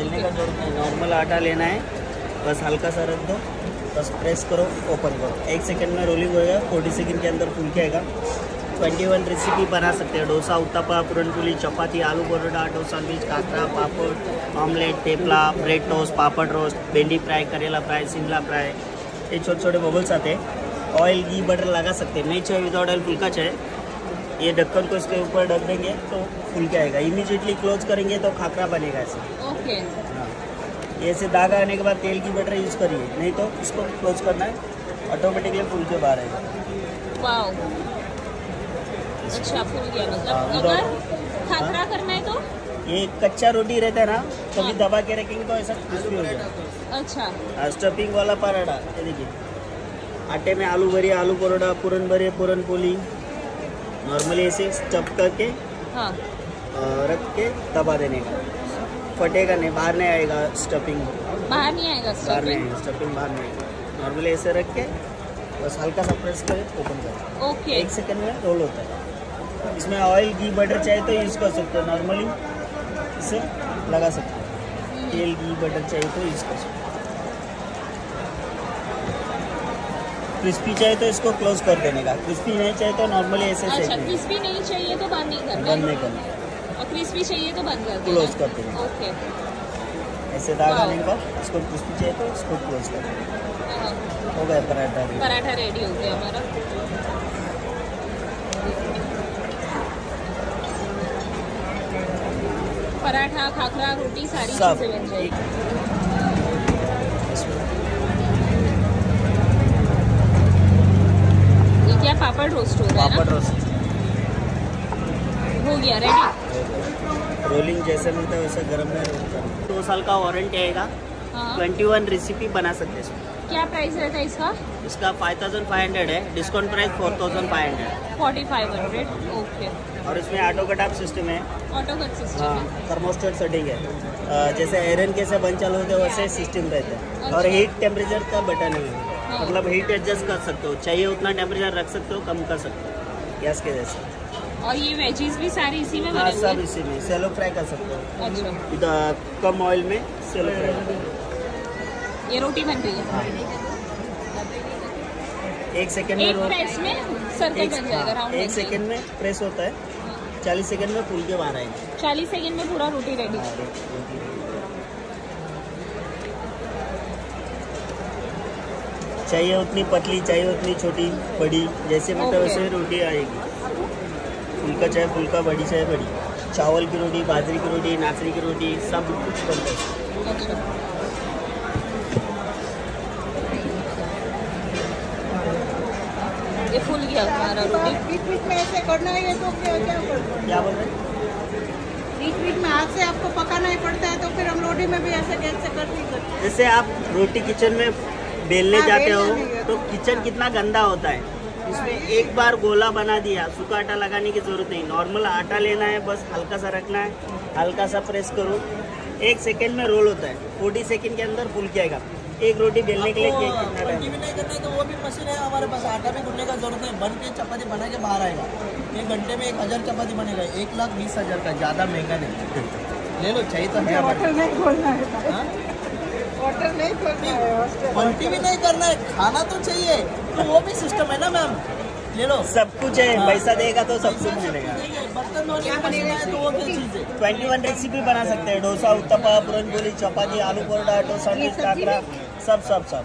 बेलने का ज़रूरत नहीं नॉर्मल आटा लेना है। बस हल्का सा रख दो। बस प्रेस करो ओपन करो। एक सेकंड में रोलिंग होएगा फोर्टी सेकंड के अंदर फूल के आएगा ट्वेंटी वन रेसिपी बना सकते हैं। डोसा उत्तपा पूरनपुली चपाती, आलू परोठा, डोसा बीज khakhra papad omelette thepla bread toast papad roast bhindi fry karela fry Shimla fry ये छोटे छोटे बबल्स आते हैं। ऑयल घी बटर लगा सकते हैं। नहीं चाहिए विदाउट ऑयल फुल्का चाहिए। ये ढक्कन को इसके ऊपर ढक देंगे तो फुल के आएगा। इमीडिएटली क्लोज करेंगे तो खाखरा बनेगा ऐसे। ओके ये ऐसे दाग आने के बाद तेल की बटर यूज़ करिए नहीं तो इसको क्लोज करना है ऑटोमेटिकली फुल के बाहर आएगा। अच्छा फूल गया। हाँ, मतलब अगर खाखरा करना है तो? ये कच्चा रोटी रहता है ना कभी हाँ। दबा के रखेंगे तो ऐसा क्रिस्पी हो जाएगा। अच्छा। स्टफिंग वाला पराठा ये देखिए। आटे में आलू भरी आलू परोठा पूरन भरे पूरन पोली। नॉर्मली ऐसे स्टफ़ करके हाँ। रख के दबा देने का। फटेगा नहीं बाहर नहीं आएगा स्टफिंग बाहर नहीं आएगा बाहर नहीं आएगा स्टफिंग बाहर नहीं। आएगा नॉर्मली ऐसे रख के बस हल्का सा प्रेस करें ओपन करें। ओके। एक सेकंड में रोल होता है। इसमें ऑयल घी बटर चाहिए तो यूज़ कर सकते हो। नॉर्मली इसे लगा सकते हो। तेल घी बटर चाहिए तो यूज़ कर सकते हो। क्रिस्पी चाहिए तो इसको क्लोज कर देने का। क्रिस्पी नहीं चाहिए तो नॉर्मली ऐसे अच्छा क्रिस्पी नहीं चाहिए तो बंद नहीं करना। बंद नहीं करना। और क्रिस्पी चाहिए तो बंद कर क्लोज कर देना। ओके। ऐसे दाग आने का इसको क्रिस्पी चाहिए तो इसको क्लोज कर देना। हाँ, हो गया पराठा पराठा रेडी हो गया हमारा। पराठा खाखरा रोटी सारी चीज़ें बन जाएगी। पापड़ रोस्ट। हो गया रेडी रोलिंग जैसे मिलता है वैसे गर्म में रोल करना। दो साल का वारंटी आएगा। ट्वेंटी वन रेसिपी बना सकते हैं क्या प्राइस रहता है इसका? इसका फाइव थाउज़ेंड फाइव हंड्रेड है। Discount price four thousand five hundred forty five hundred okay और इसमें ऑटो कटाप सिस्टम है। ऑटो कट सिस्टम हाँ थर्मोस्टेट सेटिंग है। जैसे आयरन कैसे बंद चालू होते हैं वैसे सिस्टम रहता है। और अच्छा। हीट टेम्परेचर का बटन हाँ। मतलब हीट एडजस्ट कर सकते हो। चाहिए उतना टेम्परेचर रख सकते हो कम कर सकते हो। गैस के जैसे। और ये वेजीज भी सारी इसी में हाँ सब इसी में। सेलो फ्राई कर सकते हो। अच्छा। कम ऑयल में सेलो फ्राई ये रोटी बन रही है। एक सेकंड में एक प्रेस में सर्कल एक, बन जाएगा हाँ, राउंड एक सेकंड में प्रेस होता है। चालीस सेकंड में फूल के बाहर आएँगे। चालीस सेकंड में पूरा रोटी रेडी हाँ, रोटी- रोटी ready। चाहिए उतनी पतली चाहिए उतनी छोटी बड़ी जैसे मतलब Okay. वैसे रोटी आएगी। फुल्का चाहे फुल्का बड़ी चाहे बड़ी। चावल की रोटी बाजरे की रोटी नाचरी की रोटी सब कुछ बनता है। ये फूल गया हमारा रोटी बीच बीच में ऐसे करना है तो क्या क्या करना क्या बोल रहे हैं? बीच बीच में हाथ से आपको पकाना ही पड़ता है तो फिर हम रोटी में भी ऐसे गैस से करते ही? करते जैसे आप रोटी किचन में बेलने हाँ, जाते हो तो किचन कितना गंदा होता है? इसमें एक बार गोला बना दिया सूखा आटा लगाने की ज़रूरत नहीं। नॉर्मल आटा लेना है बस हल्का सा रखना है हल्का सा प्रेस करो। एक सेकेंड में रोल होता है फोर्टी सेकेंड के अंदर फूल जाएगा। एक रोटी बेलने के लिए कितना करना तो वो भी मशीन है हमारे पास आटा भी गूंदने का ज़रूरत नहीं। बन के चपाती बना के बाहर आएगा। एक घंटे में एक हज़ार चपाती बनेगा एक लाख बीस हज़ार का ज़्यादा महँगा नहीं। ले लो चाहिए तो है? हमारे नहीं खोलना है? होटल नहीं खोलना हॉस्टल पलटी भी नहीं करना है खाना तो चाहिए। तो वो भी सिस्टम है ना मैम ले लो। सब कुछ है हाँ। पैसा देगा तो सब कुछ मिलेगा। बर्तन धोने की मशीन है तो वो क्या ट्वेंटी वन रेसिपी बना सकते हैं डोसा उत्तपा पुरन पूरनपोली चपाती आलू परोठा डोसा सब सब सब।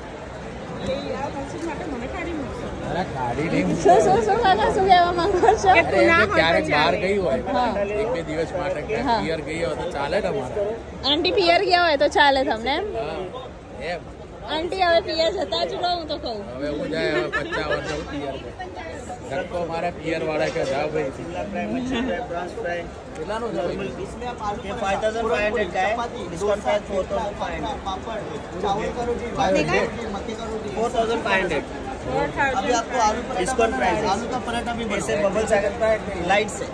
શું શું શું મને શું કહેવા માંગો છો ક્યારેક બહાર ગઈ હોય એક બે દિવસ માટે પિયર ગઈ હોય તો ચાલે તમારે આંટી પિયર ગયા હોય તો ચાલે તમને એમ આંટી હવે પિયર જતા જ રહો હું તો કહું હવે હું જાય હવે પચાસ વર્ષ પિયર ધક્કો મારે પિયર વાળા કે જા ભાઈ સિલ્લા ફ્રાય મચ્છી ફ્રાય પ્રોન્સ ફ્રાય કેટલાનો છે ભાઈ 5500 છે ડિસ્કાઉન્ટ થાય 4500 પાપડ ચાવલ કરો જી મક્કી કરો જી 4500 अभी आपको आलू डिस्काउंट प्राइस आलू का पराठा भी ऐसे बबल आ करता लाइट से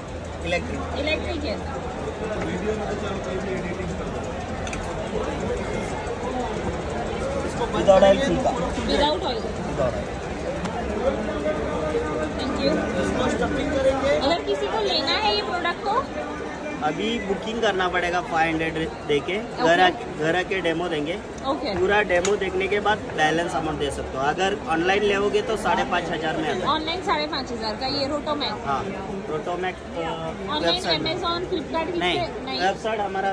electric electric without oil free का विदाउट ऑयल थैंक यू इसको स्टफिंग करेंगे। अगर किसी को लेना है ये प्रोडक्ट तो? अभी बुकिंग करना पड़ेगा फाइव हंड्रेड दे के घर घर आके डेमो देंगे। Okay. पूरा डेमो देखने के बाद बैलेंस अमाउंट दे सकते हो। अगर ऑनलाइन लेगे तो साढ़े पाँच हज़ार में आता है। ऑनलाइन साढ़े पाँच हज़ार का ये रोटोमैक हाँ Rotomac online website Amazon Flipkart नहीं वेबसाइट हमारा